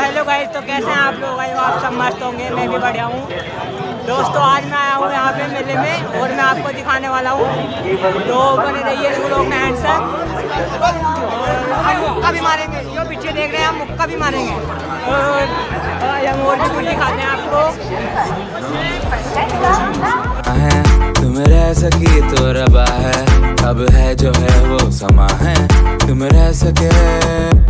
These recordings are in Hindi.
हेलो गाइस तो कैसे हैं आप लोग? भाई आप सब मस्त होंगे, मैं भी बढ़िया हूँ। दोस्तों, आज मैं आया हूँ यहाँ पे मेले में और मैं आपको दिखाने वाला हूँ। तो बने रहिए शुरू में हैंड मुक्का भी मारेंगे। जो पीछे देख रहे हैं, हम मुक्का भी मारेंगे। और हम और भी कुछ दिखाते हैं आपको। है तो रबा है। अब है जो है वो समा है। तुम रह सके।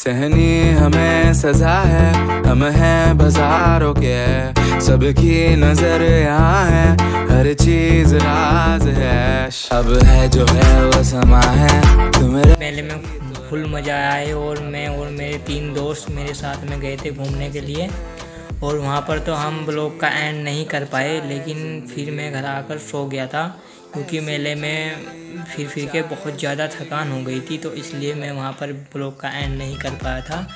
सहनी हमें सजा है, हम हैं बाजारों के। सबकी नज़र यहाँ है, हर चीज़ राज है। अब है जो है वो समा है तुम्हें मेले में फुल मज़ा आया और मैं और मेरे तीन दोस्त मेरे साथ में गए थे घूमने के लिए। और वहाँ पर तो हम ब्लॉग का एंड नहीं कर पाए, लेकिन फिर मैं घर आकर सो गया था। क्योंकि मेले में फिर फिर के बहुत ज़्यादा थकान हो गई थी तो इसलिए मैं वहाँ पर ब्लॉग का एंड नहीं कर पाया था।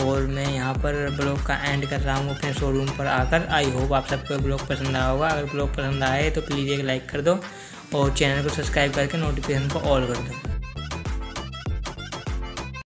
और मैं यहाँ पर ब्लॉग का एंड कर रहा हूँ अपने शोरूम पर आकर। आई होप आप सबको ब्लॉग पसंद आया होगा। अगर ब्लॉग पसंद आए तो प्लीज़ एक लाइक कर दो और चैनल को सब्सक्राइब करके नोटिफिकेशन को ऑल कर दो।